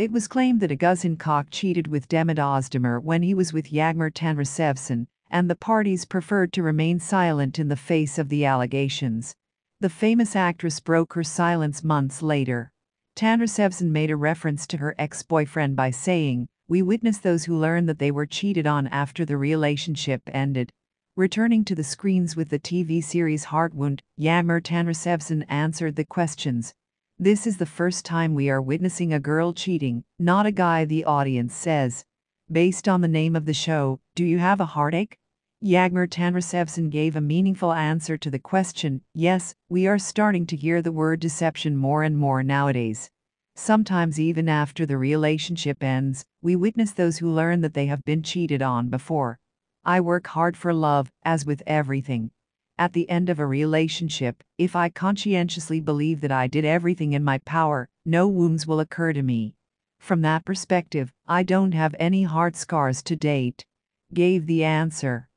It was claimed that Oğuzhan Koç cheated with Demet Özdemir when he was with Yagmur Tanrısevsin, and the parties preferred to remain silent in the face of the allegations. The famous actress broke her silence months later. Tanrısevsin made a reference to her ex-boyfriend by saying, We witnessed those who learned that they were cheated on after the relationship ended. Returning to the screens with the TV series Heartwound, Yagmur Tanrısevsin answered the questions. This is the first time we are witnessing a girl cheating, not a guy, the audience says. Based on the name of the show, do you have a heartache? Yagmur Tanrısevsin gave a meaningful answer to the question, yes, we are starting to hear the word deception more and more nowadays. Sometimes even after the relationship ends, we witness those who learn that they have been cheated on before. I work hard for love, as with everything. At the end of a relationship, if I conscientiously believe that I did everything in my power, no wounds will occur to me. From that perspective, I don't have any heart scars to date. Gave the answer.